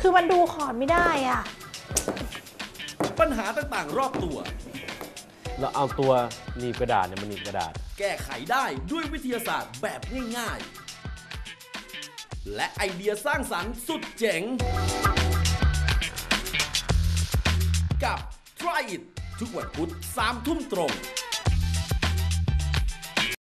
คือมันดูขอดไม่ได้อะ ปัญหาต่างๆ รอบตัว เราเอาตัวหนีบกระดาษเนี่ยมันหนีบกระดาษ แก้ไขได้ด้วยวิทยาศาสตร์แบบง่ายๆ และไอเดียสร้างสรรค์สุดเจ๋ง กับ Try It ทุกวันพุธ3ทุ่มตรง